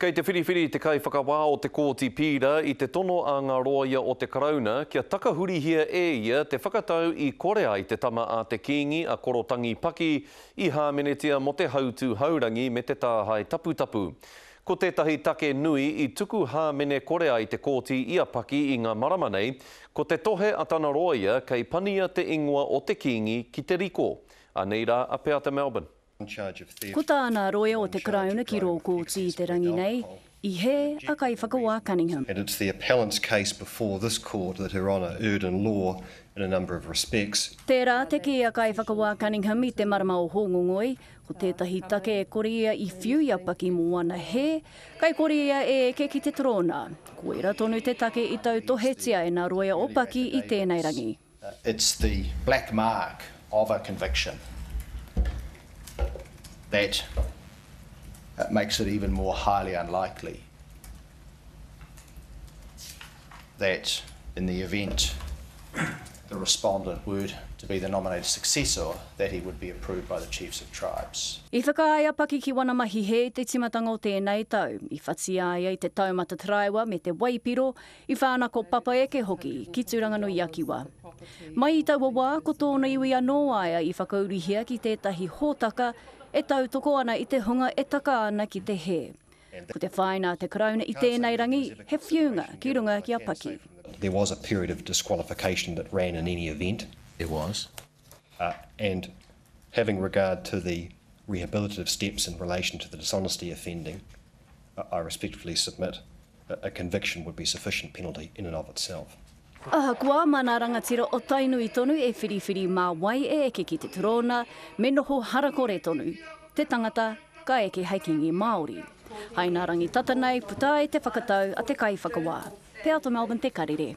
Kei te whiriwhiri te Kaiwhakawā o te Kōti Pīra i te tono a ngā rōia o te Karauna kia takahurihia e ia te whakatau i kore ai te tama a te Kīngi a Korotangi Paki i hāmenetia mō te hautū haurangi me te tāhae taputapu. Ko tētahi take nui i tuku hāmene kore ai te kōti i a Paki i ngā marama nei, ko te tohe a tana rōia kei pania te ingoa o te Kīngi ki te riko. Anei rā a Peata Melbourne. Ko tāna roia o te Karauna ki rō kōti i te rangi nei, i hē a Kaiwhakawā Cunningham. Tērā te kī a Kaiwhakawā Cunningham i te marama o Hōngongoi, ko tētahi take e kore ia i whiu i a Paki mō ana hē, kai kore ia e eke ki te torōna. Koira tonu te take i tautohetia e nā roia o Paki i tēnei rangi. It's the black mark of a conviction that makes it even more highly unlikely that in the event the respondent were to be the nominated successor that he would be approved by the Chiefs of Tribes. I whakaae a Paki ki wana mahi hē i te timatanga o tēnei tau. I whatiaia i te taumata taraiwa me te waipiro, I whānako papaeke hoki ki Tūranganui-a-Kiwa. Mai i taua wā, ko tōna iwi anō a ia i whakaurihia ki tētahi hōtaka e tautoko ana i te hunga e taka ana ki te hē. Ko te whāinga a te Karauna i tēnei rangi, he whiunga ki runga ki a Paki. There was a period of disqualification that ran in any event. There was. And. Having regard to the rehabilitative steps in relation to the dishonesty offending, I respectfully submit a conviction would be sufficient penalty in and of itself. Ahakoa mana rangatira o Tainui tonu e whiriwhiri mā wai e eke ki te Torōna, me noho harakore tonu te tangata ka eke hei Kīngi Māori. Hai nā rangi tata nei, puta ai te whakatau a te Kaiwhakawā. Te Ato Melbourne te karere.